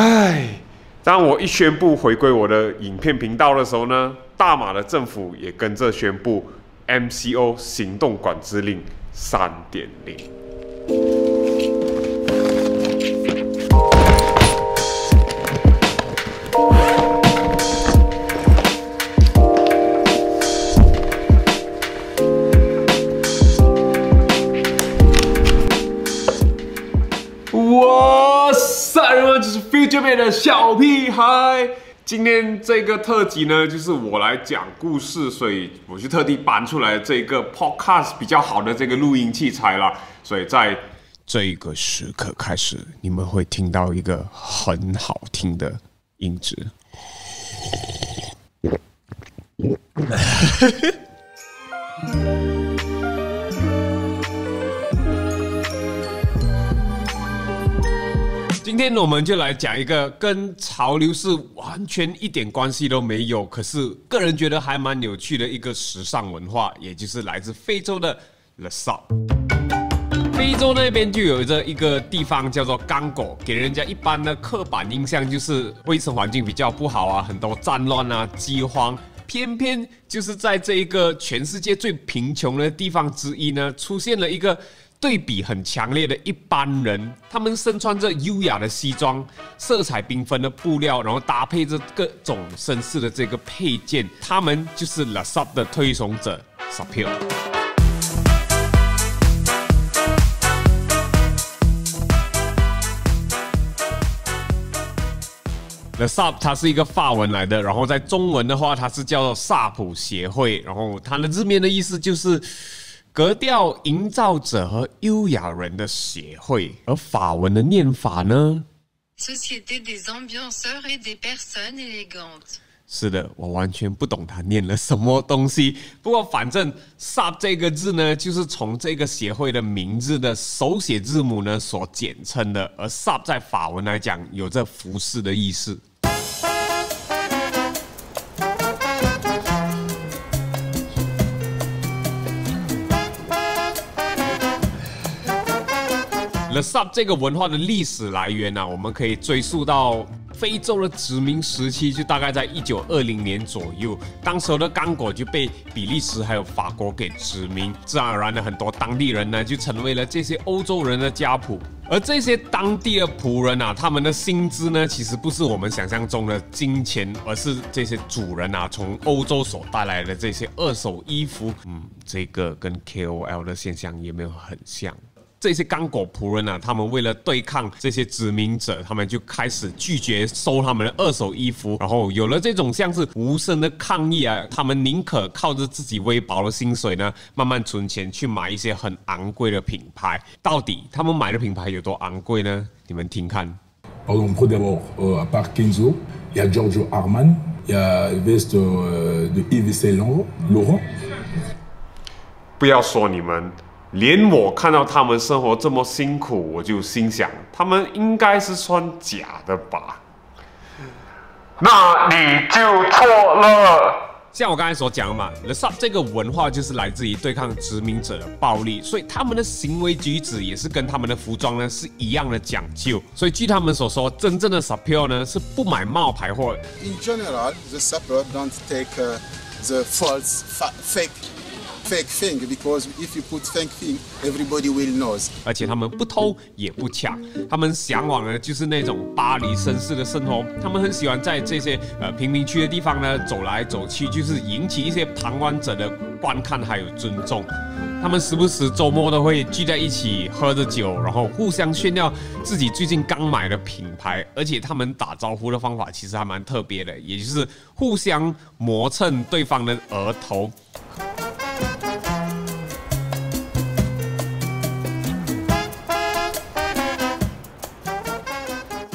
唉，当我一宣布回归我的影片频道的时候呢，大马的政府也跟着宣布 MCO 行动管制令三点零。的小屁孩。今天这个特辑呢，就是我来讲故事，所以我就特地搬出来这个 Podcast 比较好的这个录音器材了。所以在这个时刻开始，你们会听到一个很好听的音质。今天，我们就来讲一个跟潮流是完全一点关系都没有，可是个人觉得还蛮有趣的一个时尚文化，也就是来自非洲的 The s o p 非洲那边就有着一个地方叫做刚果，给人家一般的刻板印象就是卫生环境比较不好啊，很多战乱啊、饥荒。偏偏就是在这一个全世界最贫穷的地方之一呢，出现了一个。对比很强烈的一般人，他们身穿着优雅的西装，色彩缤纷的布料，然后搭配着各种绅士的这个配件，他们就是 La Sub 的推崇者 s a p i o The Sub 它是一个法文来的，然后在中文的话，它是叫做萨普协会，然后它的字面的意思就是。格调营造者和优雅人的协会，而法文的念法呢？是的，我完全不懂他念了什么东西。不过，反正 “sub” 这个字呢，就是从这个协会的名字的手写字母呢所简称的。而 “sub” 在法文来讲，有着服饰的意思。Sub 这个文化的历史来源呢，我们可以追溯到非洲的殖民时期，就大概在一九二零年左右。当时的刚果就被比利时还有法国给殖民，自然而然的很多当地人呢就成为了这些欧洲人的家仆。而这些当地的仆人啊，他们的薪资呢，其实不是我们想象中的金钱，而是这些主人啊从欧洲所带来的这些二手衣服。嗯，这个跟 KOL 的现象有没有很像？这些刚果仆人啊，他们为了对抗这些殖民者，他们就开始拒绝收他们的二手衣服，然后有了这种像是无声的抗议啊，他们宁可靠着自己微薄的薪水呢，慢慢存钱去买一些很昂贵的品牌。到底他们买的品牌有多昂贵呢？你们听看。Par exemple, d'abord à part Kenzo, il y a Giorgio Armani, il y a veste de Yves Saint Laurent. 不要说你们。连我看到他们生活这么辛苦，我就心想，他们应该是穿假的吧？那你就错了。像我刚才所讲嘛，The Sub 这个文化就是来自于对抗殖民者的暴力，所以他们的行为举止也是跟他们的服装呢是一样的讲究。所以据他们所说，真正的 s u p e r 呢是不买冒牌货。In general, the s u p e r don't take the false, fake. Fake thing because if you put fake thing everybody will knows. 而且他们不偷也不抢他们向往的就是那种巴黎绅士的生活他们很喜欢在这些呃贫民区的地方呢走来走去就是引起一些旁观者的观看还有尊重。他们时不时周末都会聚在一起喝着酒然后互相炫耀自己最近刚买的品牌而且他们打招呼的方法其实还蛮特别的也就是互相磨蹭对方的额头。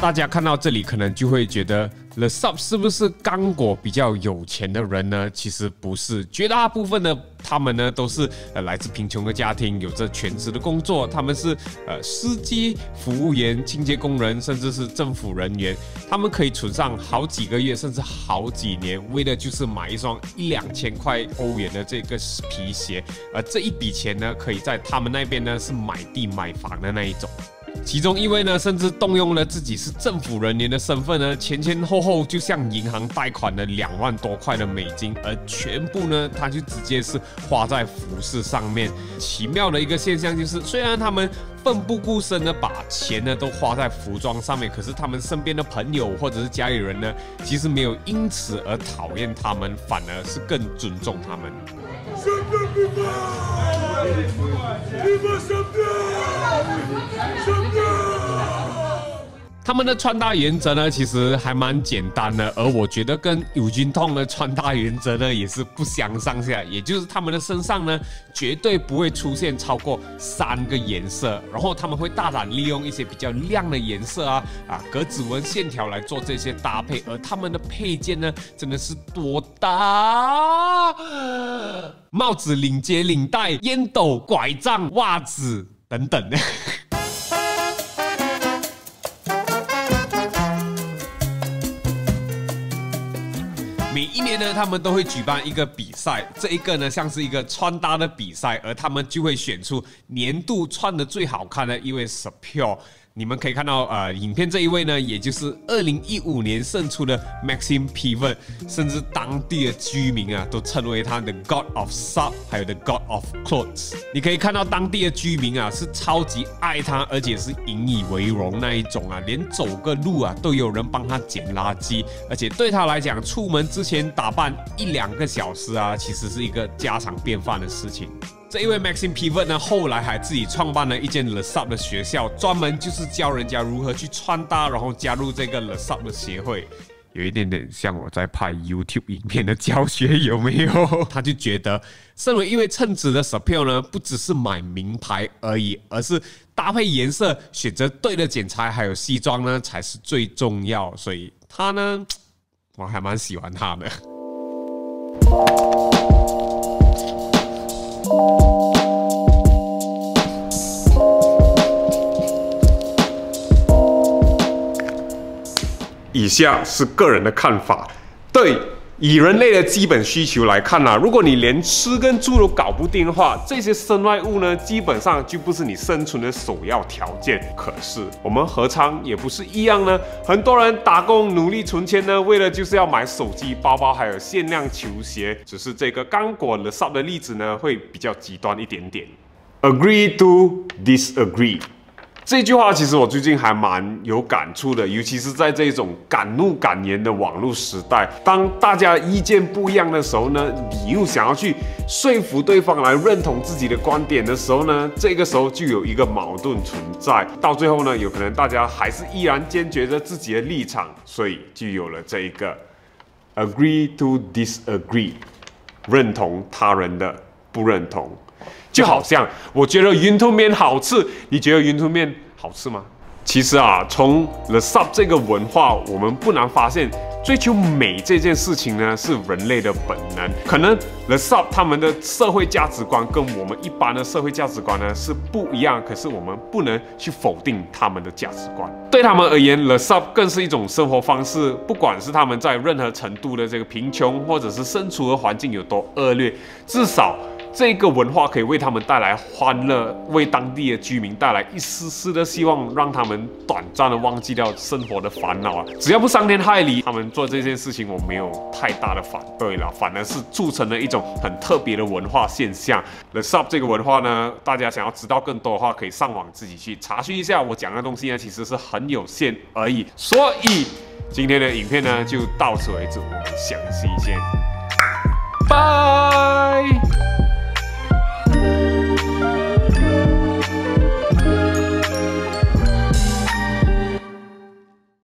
大家看到这里，可能就会觉得 The Sub 是不是刚果比较有钱的人呢？其实不是，绝大部分的他们呢都是呃来自贫穷的家庭，有着全职的工作。他们是呃司机、服务员、清洁工人，甚至是政府人员。他们可以存上好几个月，甚至好几年，为的就是买一双一两千块欧元的这个皮鞋。而这一笔钱呢，可以在他们那边呢是买地买房的那一种。其中一位呢，甚至动用了自己是政府人员的身份呢，前前后后就向银行贷款了两万多块的美金，而全部呢，他就直接是花在服饰上面。奇妙的一个现象就是，虽然他们奋不顾身的把钱呢都花在服装上面，可是他们身边的朋友或者是家里人呢，其实没有因此而讨厌他们，反而是更尊重他们。他们的穿搭原则呢，其实还蛮简单的，而我觉得跟有军痛的穿搭原则呢，也是不相上下。也就是他们的身上呢，绝对不会出现超过三个颜色，然后他们会大胆利用一些比较亮的颜色啊啊格子纹线条来做这些搭配，而他们的配件呢，真的是多搭，帽子、领结、领带、烟斗、拐杖、袜子等等一年呢，他们都会举办一个比赛，这一个呢像是一个穿搭的比赛，而他们就会选出年度穿的最好看的一位 s u p e r 你们可以看到，呃，影片这一位呢，也就是二零一五年胜出的 Maxim Pivot，甚至当地的居民啊，都称为他的 God of Sub，还有 The God of Clothes。你可以看到当地的居民啊，是超级爱他，而且是引以为荣那一种啊，连走个路啊，都有人帮他捡垃圾，而且对他来讲，出门之前打扮一两个小时啊，其实是一个家常便饭的事情。这一位 Maxim Pivot 呢，后来还自己创办了一间 The Sub 的学校，专门就是教人家如何去穿搭，然后加入这个 The Sub 的协会，有一点点像我在拍 YouTube 影片的教学，有没有？他就觉得，身为一位称职的 Supplier 呢，不只是买名牌而已，而是搭配颜色、选择对的剪裁，还有西装呢，才是最重要。所以他呢，我还蛮喜欢他的。以下是个人的看法。对，以人类的基本需求来看呢，如果你连吃跟住都搞不定的话，这些身外物呢，基本上就不是你生存的首要条件。可是我们何尝也不是一样呢？很多人打工努力存钱呢，为了就是要买手机、包包，还有限量球鞋。只是这个刚果 The Sub 的例子呢，会比较极端一点点。Agree to disagree。这句话其实我最近还蛮有感触的，尤其是在这种敢怒敢言的网络时代，当大家意见不一样的时候呢，你又想要去说服对方来认同自己的观点的时候呢，这个时候就有一个矛盾存在，到最后呢，有可能大家还是依然坚决着自己的立场，所以就有了这一个 agree to disagree，认同他人的不认同。就好像我觉得云吞面好吃，你觉得云吞面好吃吗？其实啊，从 The Sub 这个文化，我们不难发现，追求美这件事情呢，是人类的本能。可能 The Sub 他们的社会价值观跟我们一般的社会价值观呢是不一样，可是我们不能去否定他们的价值观。对他们而言，The Sub 更是一种生活方式，不管是他们在任何程度的这个贫穷，或者是身处的环境有多恶劣，至少。这个文化可以为他们带来欢乐，为当地的居民带来一丝丝的希望，让他们短暂的忘记掉生活的烦恼啊！只要不伤天害理，他们做这件事情我没有太大的反对了，反而是促成了一种很特别的文化现象。The Sub 这个文化呢，大家想要知道更多的话，可以上网自己去查询一下。我讲的东西呢，其实是很有限而已。所以今天的影片呢，就到此为止，我们下期见，拜。